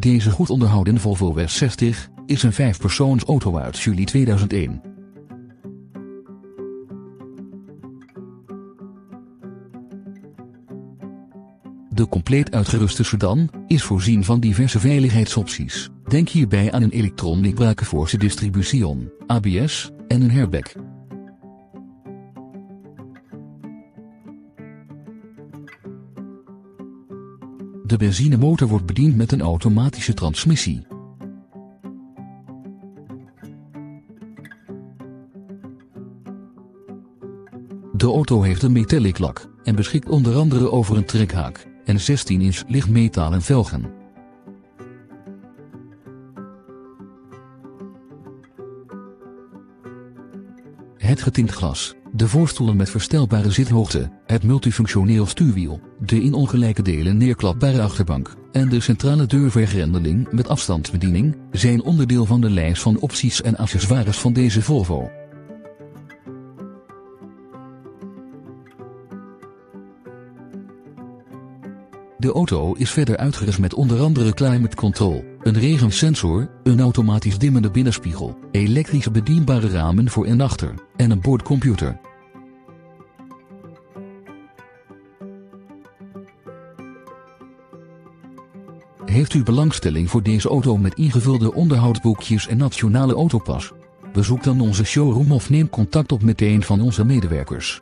Deze goed onderhouden Volvo S60 is een vijfpersoonsauto uit juli 2001. De compleet uitgeruste sedan is voorzien van diverse veiligheidsopties. Denk hierbij aan een Electronic Brake Force Distribution, ABS en een airbag. De benzinemotor wordt bediend met een automatische transmissie. De auto heeft een metallic lak en beschikt onder andere over een trekhaak en 16-inch lichtmetalen velgen. Het getint glas, de voorstoelen met verstelbare zithoogte, het multifunctioneel stuurwiel, de in ongelijke delen neerklapbare achterbank en de centrale deurvergrendeling met afstandsbediening zijn onderdeel van de lijst van opties en accessoires van deze Volvo. De auto is verder uitgerust met onder andere climate control, een regensensor, een automatisch dimmende binnenspiegel, elektrische bedienbare ramen voor en achter, en een boordcomputer. Heeft u belangstelling voor deze auto met ingevulde onderhoudsboekjes en nationale autopas? Bezoek dan onze showroom of neem contact op met een van onze medewerkers.